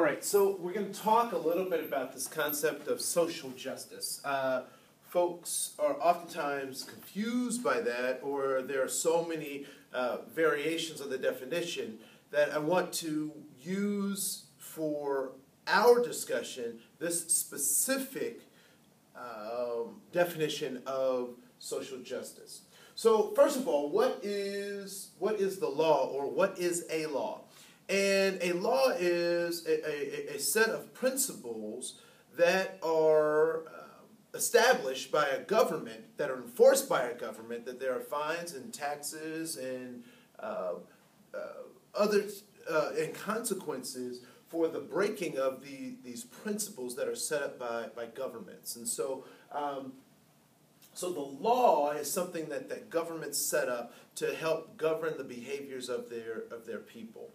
All right, so we're going to talk a little bit about this concept of social justice. Uh, folks are oftentimes confused by that, or there are so many uh, variations of the definition that I want to use for our discussion this specific um, definition of social justice. So, first of all, what is what is the law, or what is a law? And a law is a, a, a set of principles that are uh, established by a government, that are enforced by a government, that there are fines and taxes and uh, uh, other uh, and consequences for the breaking of the, these principles that are set up by, by governments. And so, um, so the law is something that, that governments set up to help govern the behaviors of their, of their people.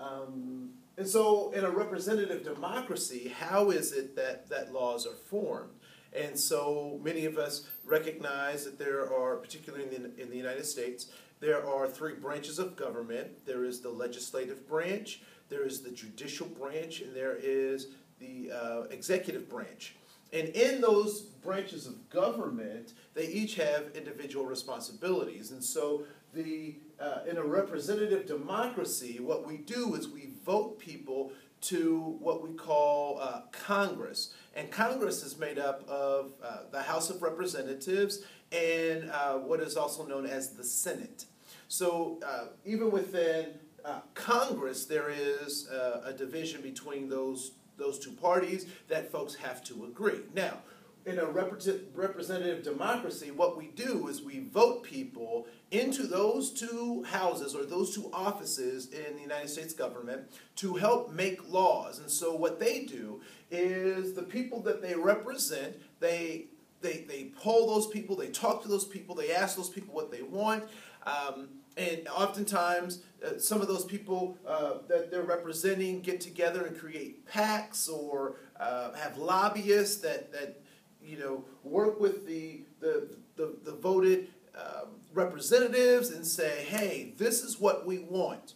Um, and so, in a representative democracy, how is it that, that laws are formed? And so, many of us recognize that there are, particularly in the, in the United States, there are three branches of government there is the legislative branch, there is the judicial branch, and there is the uh, executive branch. And in those branches of government, they each have individual responsibilities. And so, the uh, in a representative democracy, what we do is we vote people to what we call uh, Congress. And Congress is made up of uh, the House of Representatives and uh, what is also known as the Senate. So uh, even within uh, Congress, there is a division between those, those two parties that folks have to agree. Now, in a representative democracy, what we do is we vote people into those two houses or those two offices in the United States government to help make laws. And so what they do is the people that they represent, they they, they poll those people, they talk to those people, they ask those people what they want. Um, and oftentimes, uh, some of those people uh, that they're representing get together and create PACs or uh, have lobbyists that, that you know, work with the, the, the, the voted um, representatives and say, hey, this is what we want.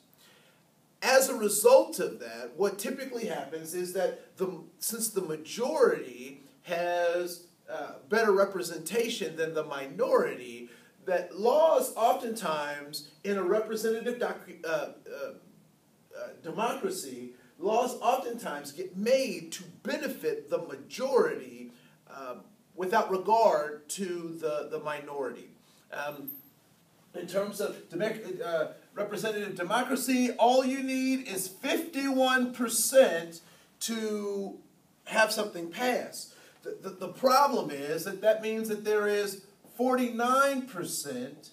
As a result of that, what typically happens is that the, since the majority has uh, better representation than the minority, that laws oftentimes in a representative uh, uh, uh, democracy, laws oftentimes get made to benefit the majority um, without regard to the, the minority. Um, in terms of uh, representative democracy, all you need is 51% to have something pass. The, the, the problem is that that means that there is 49%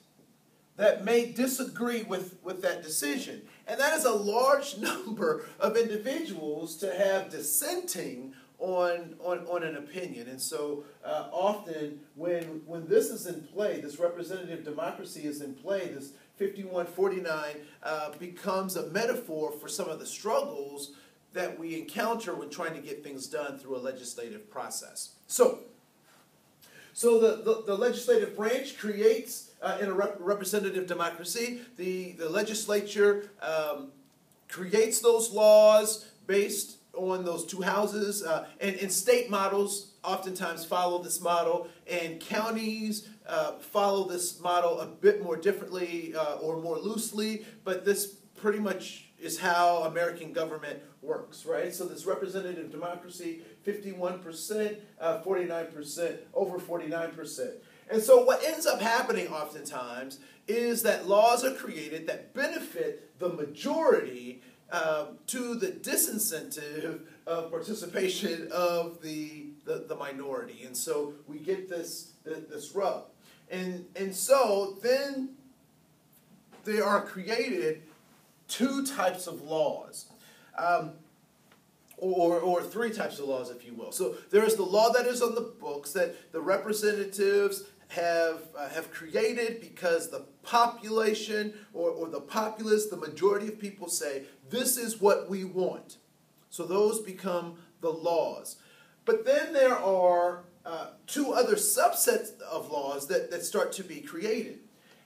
that may disagree with, with that decision. And that is a large number of individuals to have dissenting on, on, on an opinion. And so uh, often when, when this is in play, this representative democracy is in play, this 5149 uh, becomes a metaphor for some of the struggles that we encounter when trying to get things done through a legislative process. So, so the, the, the legislative branch creates, uh, in a rep- representative democracy, the, the legislature um, creates those laws based on those two houses. Uh, and, and state models oftentimes follow this model, and counties uh, follow this model a bit more differently uh, or more loosely, but this pretty much is how American government works, right? So this representative democracy, 51%, 49%, uh, over 49%. And so what ends up happening oftentimes is that laws are created that benefit the majority um, to the disincentive of participation of the, the, the, minority. And so we get this, this rub. And, and so then there are created two types of laws. Um, or, or three types of laws, if you will. So there is the law that is on the books that the representatives have, uh, have created because the population or, or the populace, the majority of people say, this is what we want. So those become the laws. But then there are uh, two other subsets of laws that, that start to be created.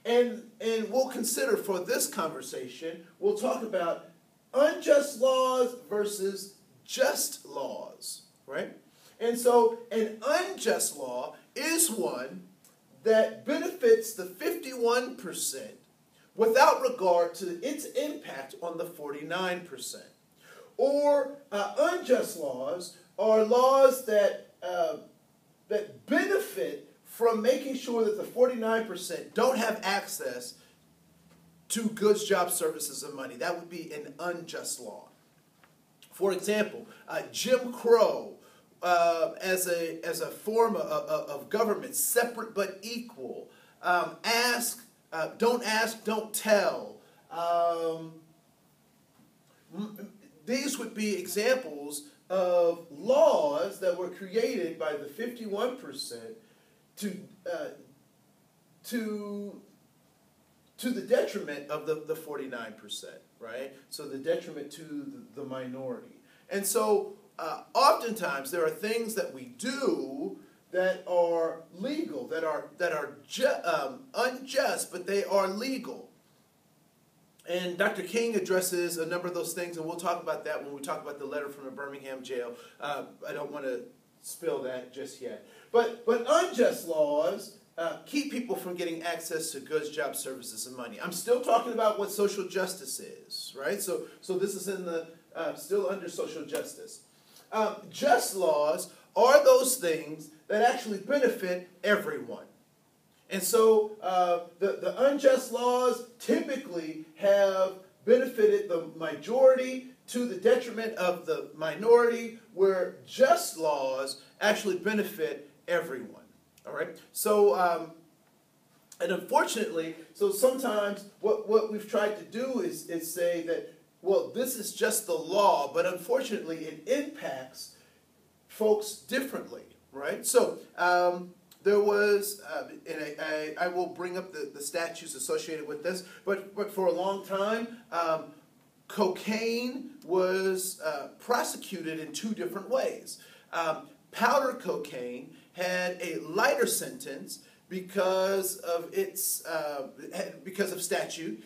And, and we'll consider for this conversation, we'll talk about unjust laws versus just laws, right? And so an unjust law is one that benefits the 51% without regard to its impact on the 49%. Or uh, unjust laws are laws that, uh, that benefit from making sure that the 49% don't have access to goods, jobs, services, and money. That would be an unjust law. For example, uh, Jim Crow uh, as, a, as a form of, of, of government, separate but equal. Um, ask, uh, don't ask, don't tell. Um, these would be examples of laws that were created by the 51% to, uh, to, to the detriment of the, the 49%, right? So the detriment to the, the minority. And so uh, oftentimes there are things that we do that are legal, that are, that are ju- um, unjust, but they are legal. And Dr. King addresses a number of those things, and we'll talk about that when we talk about the letter from the Birmingham jail. Uh, I don't want to spill that just yet. But, but unjust laws uh, keep people from getting access to goods, jobs, services, and money. I'm still talking about what social justice is, right? So, so this is in the uh, still under social justice. Um, just laws are those things that actually benefit everyone. And so uh, the, the unjust laws typically have benefited the majority to the detriment of the minority, where just laws actually benefit everyone. All right? So, um, and unfortunately, so sometimes what, what we've tried to do is, is say that well, this is just the law, but unfortunately it impacts folks differently, right? So um, there was, uh, and I, I, I, will bring up the, the statutes associated with this, but, but for a long time, um, cocaine was uh, prosecuted in two different ways. Um, powder cocaine had a lighter sentence because of its uh, because of statute